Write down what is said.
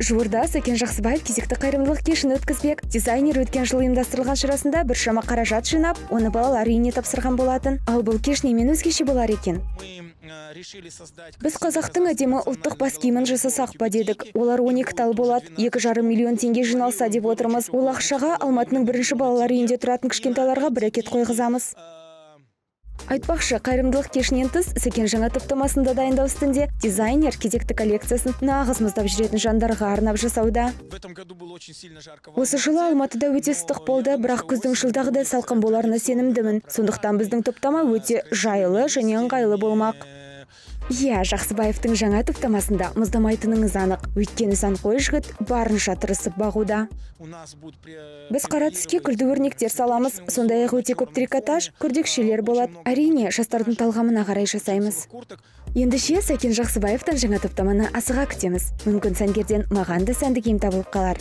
жуырда сәкен жақсыбаев кезекті қайырымдылық кешін өткізбек. Дизайнер өткен жылы ұйымдастырылған шарасында біршама қаражат жинап оны балалар үйіне тапсырған болатын. Ал бұл кеш немен өзгеше болар екен? Біз қазақтың әдемі ұлттық бас киімін жасасақ па дедік. Олар 12 тал болады екі жарым миллион теңге жиналса деп отырмыз. Ол ақшаға алматының бірінші балалар үйінде тұратын кішкентайларға брекет қойғызамыз. Айтпақшы қайырымдылық кешінен тыс сәкен жаңа топтамасында дайындау үстінде дизайнер кезекті коллекциясын нағыз мұздап жүретін жандарға арнап жасауда. Осы жылы алматыда өте ыстық болды бірақ күздің жылдағыдай салқын боларына сенімдімін. сондықтан біздің топтама өте жайлы және ыңғайлы болмақ. Иә жақсыбаевтың жаңа топтамасында мұздамайтыныңыз анық. Өйткені сәнқой жігіт барынша тырысып бағуда. Біз қара түске күлді өрнектер саламыз. Сондай ақ өте көп трикотаж күрдекшелер болады әрине жастардың талғамына қарай жасаймыз. Ендеше сәкен жақсыбаевтан жаңа топтаманы асыға күтеміз. Мүмкін сәнгерден маған да сәнді киім табылып қалар.